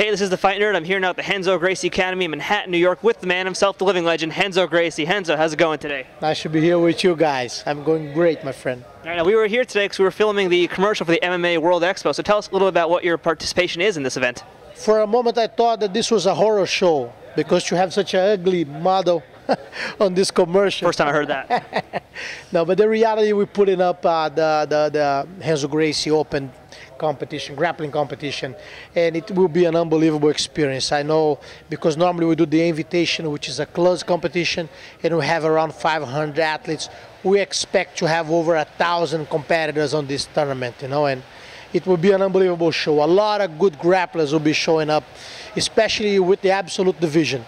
Hey, this is the Fight Nerd. I'm here now at the Renzo Gracie Academy in Manhattan, New York, with the man himself, the living legend, Renzo Gracie. Renzo, how's it going today? Nice to be here with you guys. I'm going great, my friend. All right, now we were here today because we were filming the commercial for the MMA World Expo. So tell us a little bit about what your participation is in this event. For a moment, I thought that this was a horror show because you have such an ugly model on this commercial. First time I heard that. no, but the reality, we're putting up uh, the, the, the Renzo Gracie Open competition, grappling competition, and it will be an unbelievable experience. I know because normally we do the invitation, which is a closed competition, and we have around 500 athletes. We expect to have over a thousand competitors on this tournament, you know, and it will be an unbelievable show. A lot of good grapplers will be showing up, especially with the absolute division.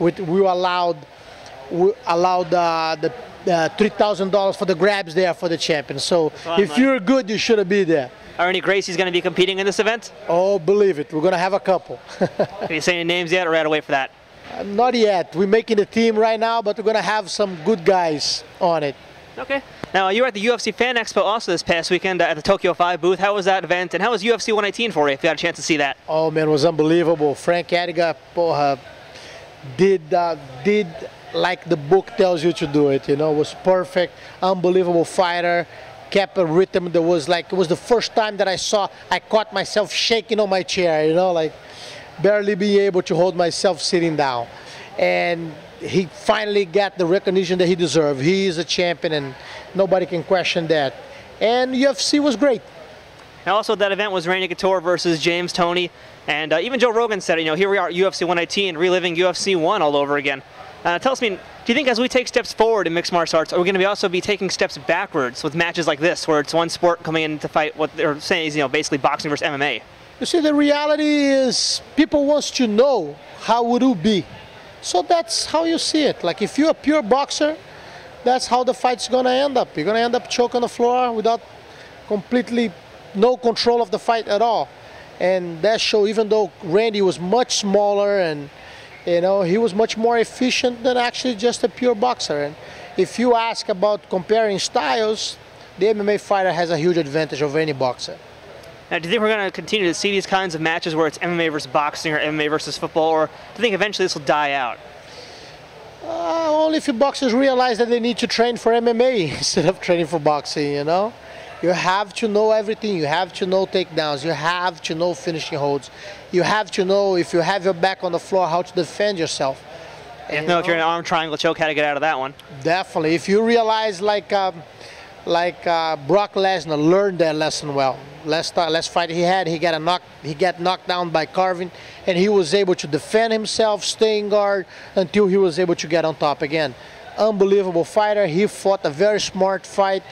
With, we allowed we allowed uh, the uh, $3,000 for the grabs there for the champion. So if you're good, you should be there. Are any Gracies going to be competing in this event? Oh, believe it. We're going to have a couple. Are you saying names yet or right away for that? Uh, not yet. We're making the team right now, but we're going to have some good guys on it. Okay. Now, you were at the UFC Fan Expo also this past weekend at the Tokyo 5 booth. How was that event, and how was UFC 118 for you, if you had a chance to see that? Oh, man, it was unbelievable. Frank Edgar porra, did, uh, did like the book tells you to do it, you know, it was perfect, unbelievable fighter kept a rhythm that was like it was the first time that I saw I caught myself shaking on my chair you know like barely being able to hold myself sitting down. And he finally got the recognition that he deserved. He is a champion and nobody can question that. And UFC was great. And also that event was Randy Couture versus James Toney. and uh, even Joe Rogan said you know here we are at UFC 118 reliving UFC 1 all over again uh, tell us, I mean, do you think as we take steps forward in mixed martial arts, are we going to be also be taking steps backwards with matches like this, where it's one sport coming in to fight what they're saying is, you know, basically boxing versus MMA? You see, the reality is people wants to know how would it be. So that's how you see it. Like if you're a pure boxer, that's how the fight's going to end up. You're going to end up choking the floor without completely no control of the fight at all. And that show, even though Randy was much smaller and you know, he was much more efficient than actually just a pure boxer. And if you ask about comparing styles, the MMA fighter has a huge advantage over any boxer. Now, do you think we're going to continue to see these kinds of matches where it's MMA versus boxing or MMA versus football, or do you think eventually this will die out? Uh, only if boxers realize that they need to train for MMA instead of training for boxing, you know? You have to know everything. You have to know takedowns. You have to know finishing holds. You have to know if you have your back on the floor how to defend yourself. You have to know if you're in an arm triangle choke how to get out of that one. Definitely. If you realize like um, like uh, Brock Lesnar learned that lesson well. Last uh, last fight he had, he got a knock, he got knocked down by Carwin, and he was able to defend himself, staying guard until he was able to get on top again. Unbelievable fighter. He fought a very smart fight.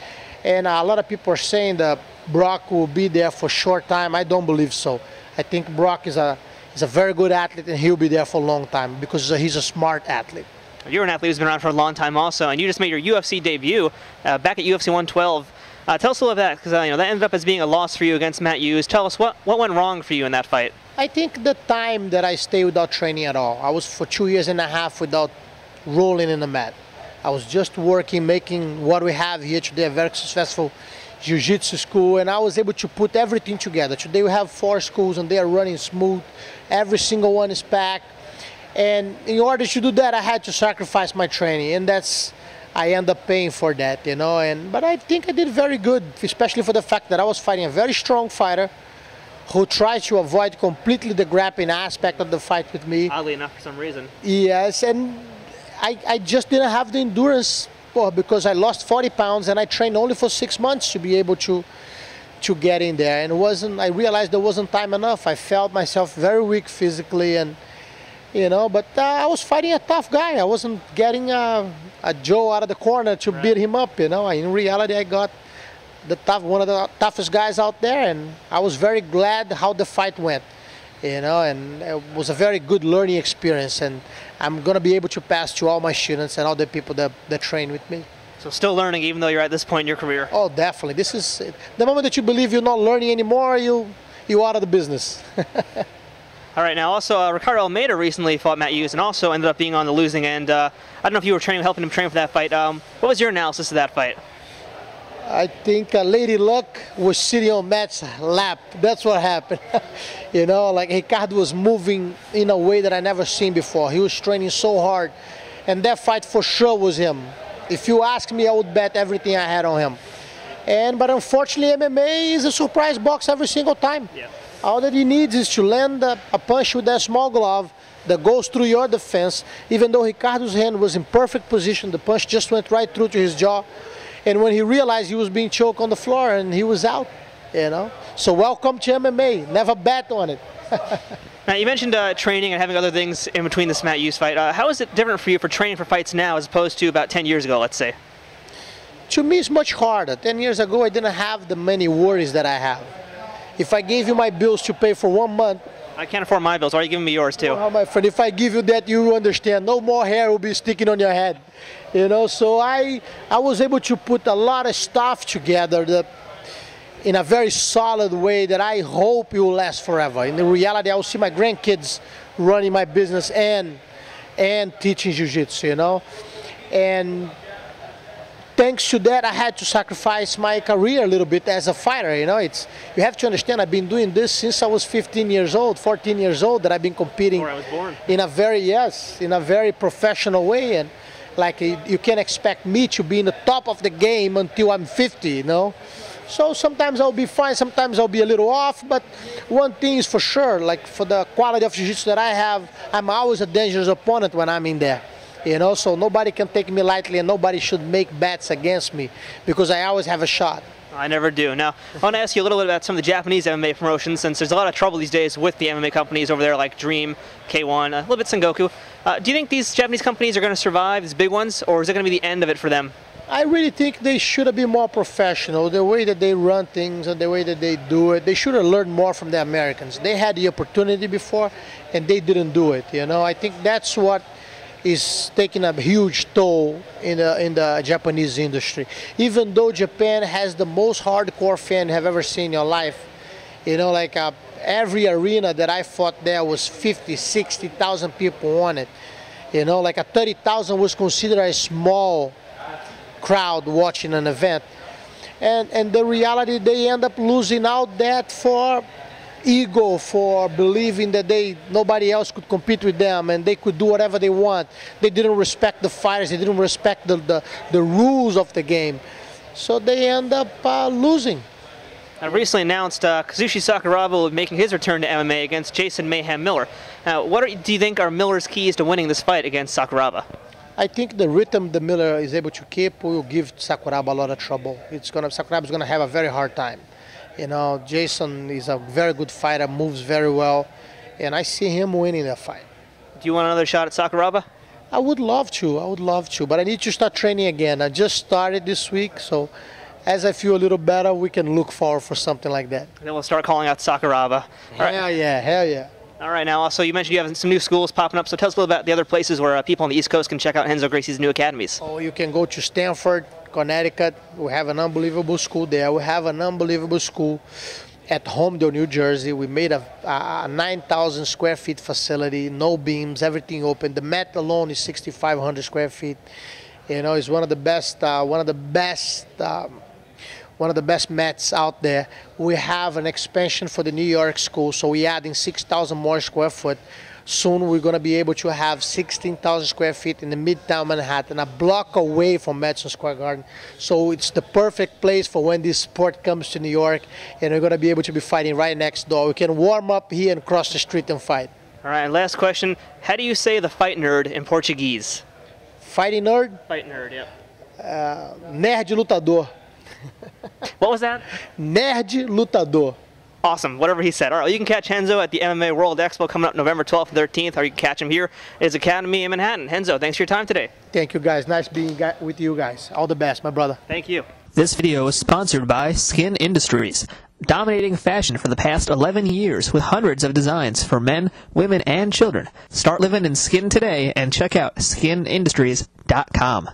And a lot of people are saying that Brock will be there for a short time. I don't believe so. I think Brock is a, is a very good athlete and he'll be there for a long time because he's a smart athlete. You're an athlete who's been around for a long time also, and you just made your UFC debut uh, back at UFC 112. Uh, tell us a little about that, because uh, you know that ended up as being a loss for you against Matt Hughes. Tell us what, what went wrong for you in that fight. I think the time that I stayed without training at all. I was for two years and a half without rolling in the mat. I was just working, making what we have here today, a very successful jiu-jitsu school, and I was able to put everything together. Today we have four schools and they are running smooth. Every single one is packed. And in order to do that, I had to sacrifice my training, and that's I end up paying for that, you know. And but I think I did very good, especially for the fact that I was fighting a very strong fighter who tried to avoid completely the grappling aspect of the fight with me. Oddly enough, for some reason. Yes, and I, I just didn't have the endurance because I lost 40 pounds and I trained only for six months to be able to to get in there. And it wasn't I realized there wasn't time enough. I felt myself very weak physically and you know, but uh, I was fighting a tough guy. I wasn't getting a, a Joe out of the corner to right. beat him up, you know. In reality, I got the tough, one of the toughest guys out there, and I was very glad how the fight went you know, and it was a very good learning experience. And I'm going to be able to pass to all my students and all the people that, that train with me. So still learning even though you're at this point in your career? Oh, definitely. This is the moment that you believe you're not learning anymore, you, you're out of the business. All right, now also uh, Ricardo Almeida recently fought Matt Hughes and also ended up being on the losing end. Uh, I don't know if you were training, helping him train for that fight. Um, what was your analysis of that fight? I think uh, Lady Luck was sitting on Matt's lap. That's what happened. you know, like Ricardo was moving in a way that I never seen before. He was training so hard, and that fight for sure was him. If you ask me, I would bet everything I had on him. And but unfortunately, MMA is a surprise box every single time. Yeah. All that he needs is to land a, a punch with that small glove that goes through your defense. Even though Ricardo's hand was in perfect position, the punch just went right through to his jaw. And when he realized he was being choked on the floor and he was out, you know. So welcome to MMA. Never bet on it. Now, you mentioned uh, training and having other things in between this Matt Hughes fight. Uh, how is it different for you for training for fights now as opposed to about 10 years ago, let's say? to me it's much harder. 10 years ago I didn't have the many worries that I have. If I gave you my bills to pay for one month, I can't afford my bills. Why are you giving me yours too? oh, my friend, if I give you that, you understand. No more hair will be sticking on your head. You know, so I, I was able to put a lot of stuff together that in a very solid way that I hope it will last forever. In the reality, I will see my grandkids running my business and and teaching jiu-jitsu, you know. And thanks to that, I had to sacrifice my career a little bit as a fighter. You know, it's you have to understand. I've been doing this since I was 15 years old, 14 years old. That I've been competing I was born. in a very yes, in a very professional way, and like you you can't expect me to be in the top of the game until I'm 50. You know. So sometimes I'll be fine, sometimes I'll be a little off, but one thing is for sure, like for the quality of jiu-jitsu that I have, I'm always a dangerous opponent when I'm in there. You know, so nobody can take me lightly and nobody should make bets against me because I always have a shot. I never do. Now, I want to ask you a little bit about some of the Japanese MMA promotions, since there's a lot of trouble these days with the MMA companies over there, like Dream, K1, a little bit Sengoku. Uh, do you think these Japanese companies are going to survive, these big ones, or is it going to be the end of it for them? I really think they should have been more professional. The way that they run things and the way that they do it, they should have learned more from the Americans. They had the opportunity before, and they didn't do it. You know, I think that's what is taking a huge toll in the in the Japanese industry. Even though Japan has the most hardcore fan have ever seen in your life, you know, like uh, every arena that I fought there was 50, 60,000 people on it. You know, like a 30,000 was considered a small crowd watching an event. And, and the reality, they end up losing out that for ego, for believing that they nobody else could compete with them and they could do whatever they want. They didn't respect the fighters, they didn't respect the, the, the rules of the game. So they end up uh, losing. I recently announced uh, Kazushi Sakuraba will be making his return to MMA against Jason Mayhem Miller. Now, what are, do you think are Miller's keys to winning this fight against Sakuraba? I think the rhythm the Miller is able to keep will give Sakuraba a lot of trouble. It's gonna Sakuraba's gonna have a very hard time. You know, Jason is a very good fighter, moves very well, and I see him winning that fight. Do you want another shot at Sakuraba? I would love to. I would love to, but I need to start training again. I just started this week, so as I feel a little better, we can look forward for something like that. Then we'll start calling out Sakuraba. All right. Hell yeah, hell yeah. All right, now also you mentioned you have some new schools popping up, so tell us a little about the other places where uh, people on the East Coast can check out Henzo Gracie's new academies. Oh, you can go to Stamford, Connecticut. We have an unbelievable school there. We have an unbelievable school at Holmdel, New Jersey. We made a, a 9,000 square feet facility, no beams, everything open. The mat alone is 6,500 square feet. You know, it's one of the best, uh, one of the best. Um, one of the best mats out there. We have an expansion for the New York school, so we're adding 6,000 more square foot. Soon we're going to be able to have 16,000 square feet in the Midtown Manhattan, a block away from Madison Square Garden. So it's the perfect place for when this sport comes to New York, and we're going to be able to be fighting right next door. We can warm up here and cross the street and fight. All right, last question. How do you say the fight nerd in Portuguese? Fighting nerd, Fight nerd, yep. Uh, nerd lutador. What was that? Nerd lutador. Awesome, whatever he said. All right, you can catch Henzo at the MMA World Expo coming up November 12th and 13th, or you can catch him here at his academy in Manhattan. Henzo, thanks for your time today. Thank you guys. Nice being with you guys. All the best, my brother. Thank you. This video is sponsored by Skin Industries, dominating fashion for the past 11 years with hundreds of designs for men, women, and children. Start living in skin today and check out skinindustries.com.